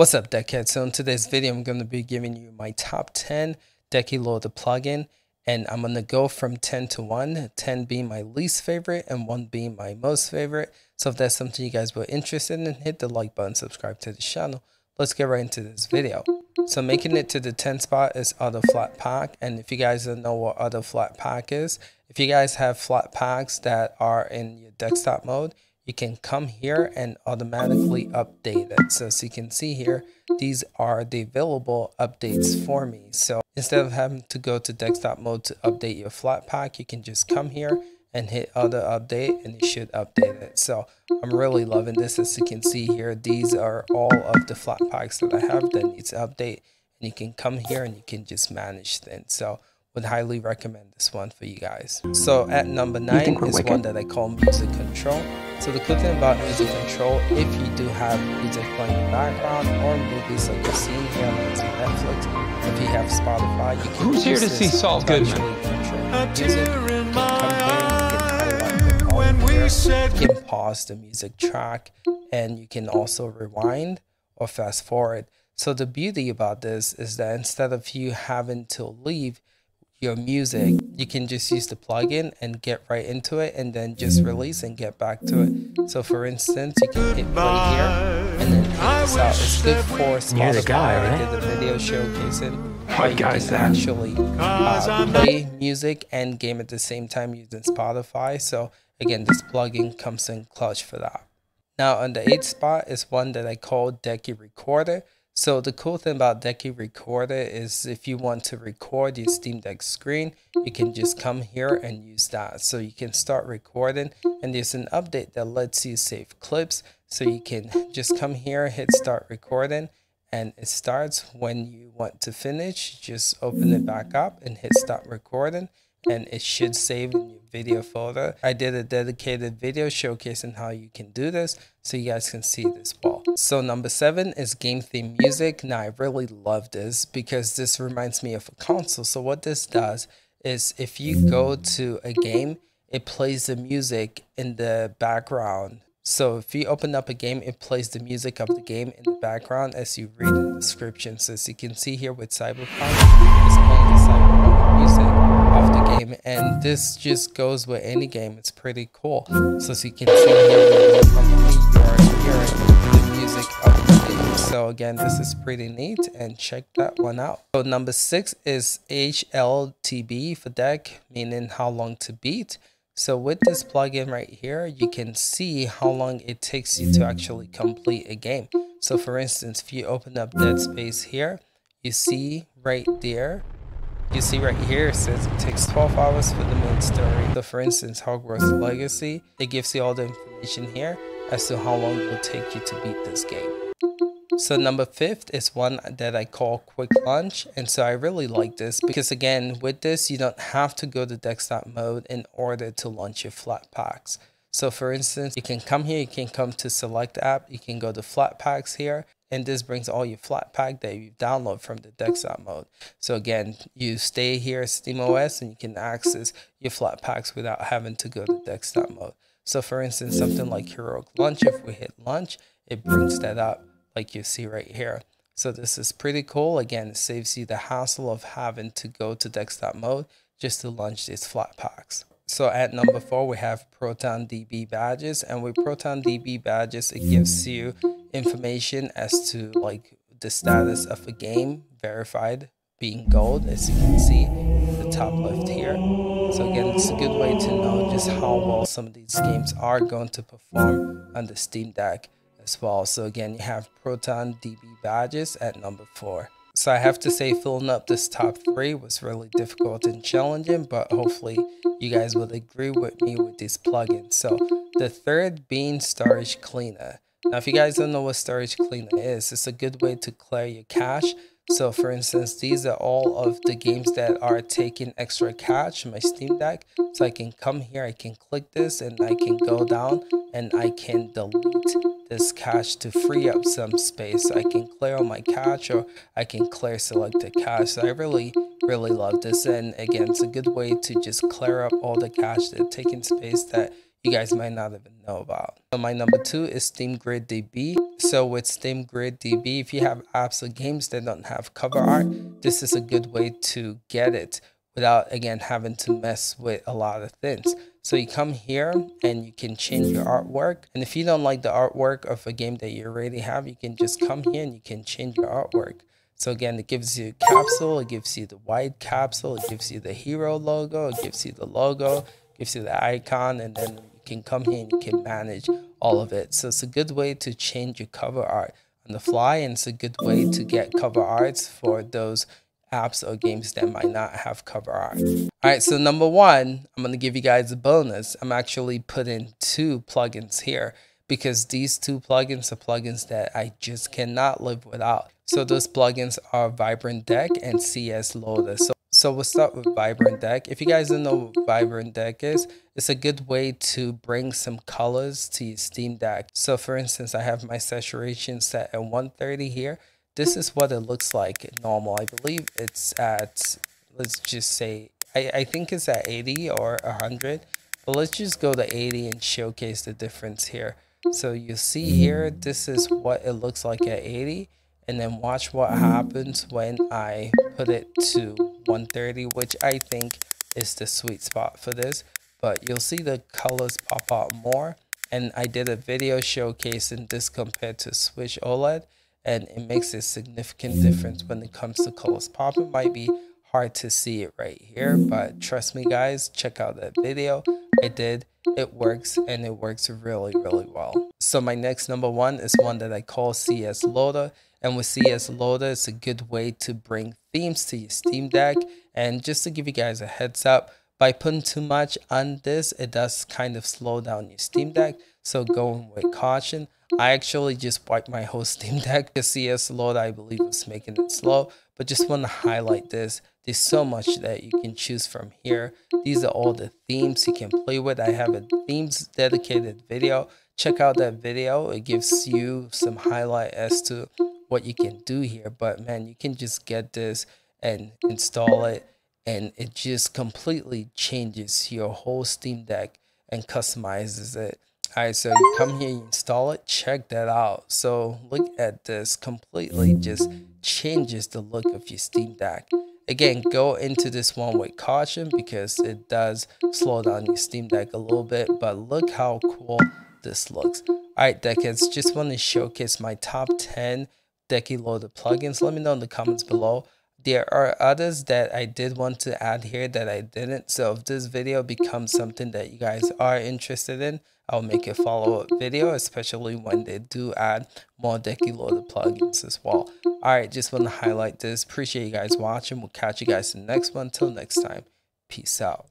What's up Deckhead? So in today's video I'm going to be giving you my top 10 Decky Loader plugin and I'm going to go from 10 to 1, 10 being my least favorite and 1 being my most favorite. So if that's something you guys were interested in, hit the like button, subscribe to the channel. Let's get right into this video. So making it to the 10 spot is Auto Flatpak and if you guys don't know what Auto Flatpak is, if you guys have flat packs that are in your desktop mode, you can come here and automatically update it. So as you can see here, these are the available updates for me. So instead of having to go to desktop mode to update your Flatpak, you can just come here and hit other update and it should update it. So I'm really loving this. As you can see here, these are all of the Flatpaks that I have that needs to update. And you can come here and you can just manage things. So would highly recommend this one for you guys. So at number nine is wicked? one that I call music control. So the cool thing about music control, if you do have music playing in the background or movies like you're seeing here on Netflix, if you have Spotify, you can Who's here to see Saul Goodman? You can pause the music track and you can also rewind or fast forward. So the beauty about this is that instead of you having to leave, your music, you can just use the plugin and get right into it and then just release and get back to it. So for instance, you can hit play here and then hit this out. It's good for Spotify. You're the guy, right? I did a video showcasing how you can that? actually uh, play music and game at the same time using Spotify. So again, this plugin comes in clutch for that. Now on the eighth spot is one that I call Decky Recorder. So the cool thing about Decky Recorder is if you want to record your Steam Deck screen, you can just come here and use that. So you can start recording and there's an update that lets you save clips. So you can just come here, hit start recording and it starts when you want to finish. Just open it back up and hit stop recording and it should save in your video folder. I did a dedicated video showcasing how you can do this so you guys can see this ball. So number seven is game theme music. Now I really love this because this reminds me of a console. So what this does is if you go to a game, it plays the music in the background. So if you open up a game, it plays the music of the game in the background as you read the description. So as you can see here with Cyberpunk, game and this just goes with any game. It's pretty cool. So as you can see here you are hearing the music of the game. So again this is pretty neat and check that one out. So number six is HLTB for deck meaning how long to beat. So with this plugin right here you can see how long it takes you to actually complete a game. So for instance if you open up Dead Space here you see right there you see right here, it says it takes 12 hours for the main story. So for instance, Hogwarts Legacy, it gives you all the information here as to how long it will take you to beat this game. So number fifth is one that I call quick launch. And so I really like this because again, with this, you don't have to go to desktop mode in order to launch your Flatpaks. So for instance, you can come here, you can come to select app, you can go to Flatpaks here, and this brings all your Flatpak that you download from the desktop mode. So again, you stay here at SteamOS and you can access your Flatpaks without having to go to desktop mode. So for instance, something like Heroic Launch, if we hit launch, it brings that up like you see right here. So this is pretty cool. Again, it saves you the hassle of having to go to desktop mode just to launch these Flatpaks. So at number four, we have Proton DB badges. And with Proton DB badges, it gives you information as to like the status of a game verified being gold as you can see the top left here so again it's a good way to know just how well some of these games are going to perform on the steam deck as well so again you have proton db badges at number four so i have to say filling up this top three was really difficult and challenging but hopefully you guys will agree with me with these plugins so the third being storage cleaner now, if you guys don't know what storage cleaner is, it's a good way to clear your cache. So for instance, these are all of the games that are taking extra cache in my Steam Deck. So I can come here, I can click this and I can go down and I can delete this cache to free up some space. I can clear all my cache or I can clear selected cache. So I really, really love this. And again, it's a good way to just clear up all the cache that taking space that you guys might not even know about. So my number two is Steam Grid DB. So with Steam Grid DB, if you have apps or games that don't have cover art, this is a good way to get it without again having to mess with a lot of things. So you come here and you can change your artwork. And if you don't like the artwork of a game that you already have, you can just come here and you can change your artwork. So again, it gives you a capsule, it gives you the white capsule, it gives you the hero logo, it gives you the logo, you see the icon, and then you can come here and you can manage all of it. So it's a good way to change your cover art on the fly, and it's a good way to get cover arts for those apps or games that might not have cover art. All right, so number one, I'm gonna give you guys a bonus. I'm actually putting two plugins here because these two plugins are plugins that I just cannot live without. So those plugins are Vibrant Deck and CSS Loader. So, so we'll start with Vibrant Deck. If you guys don't know what Vibrant Deck is, it's a good way to bring some colors to your Steam Deck. So for instance, I have my saturation set at 130 here this is what it looks like normal. I believe it's at, let's just say, I, I think it's at 80 or 100. But let's just go to 80 and showcase the difference here. So you see here, this is what it looks like at 80. And then watch what happens when I put it to 130, which I think is the sweet spot for this. But you'll see the colors pop out more. And I did a video showcasing this compared to Switch OLED and it makes a significant difference when it comes to colors pop. It might be hard to see it right here, but trust me guys, check out that video. I did, it works and it works really, really well. So my next number one is one that I call CSS Loader. And with CSS Loader, it's a good way to bring themes to your Steam Deck. And just to give you guys a heads up, by putting too much on this, it does kind of slow down your Steam Deck. So going with caution. I actually just wiped my whole Steam Deck. The CS load I believe was making it slow, but just want to highlight this. There's so much that you can choose from here. These are all the themes you can play with. I have a themes dedicated video. Check out that video. It gives you some highlight as to what you can do here. But man, you can just get this and install it and it just completely changes your whole Steam Deck and customizes it. All right, so you come here, you install it, check that out. So look at this, completely just changes the look of your Steam Deck. Again, go into this one with caution because it does slow down your Steam Deck a little bit, but look how cool this looks. All right, Deckheads, just want to showcase my top 10 Decky Loader plugins. Let me know in the comments below. There are others that I did want to add here that I didn't. So if this video becomes something that you guys are interested in, I'll make a follow-up video, especially when they do add more Decky Loader plugins as well. Alright, just want to highlight this. Appreciate you guys watching. We'll catch you guys in the next one. Till next time, peace out.